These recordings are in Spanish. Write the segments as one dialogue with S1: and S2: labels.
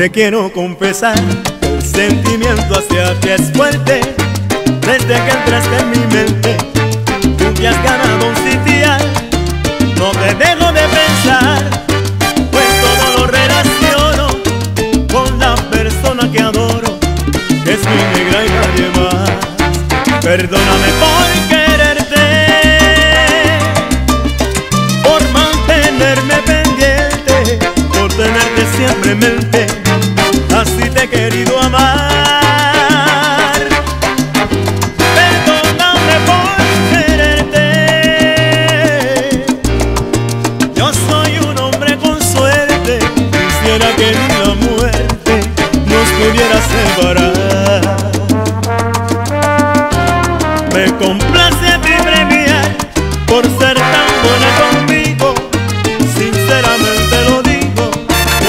S1: Te quiero confesar, el sentimiento hacia ti es fuerte. Desde que entraste en mi mente, Me complace tu premiar por ser tan buena conmigo. Sinceramente lo digo,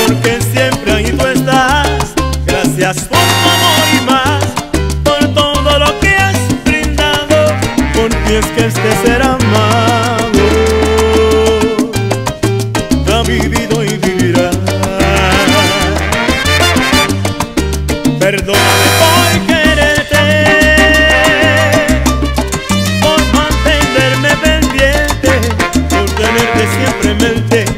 S1: porque siempre ahí tú estás. Gracias por tu amor y más, por todo lo que has brindado, porque es que este ser amado ha vivido y vivirá. Perdón. simplemente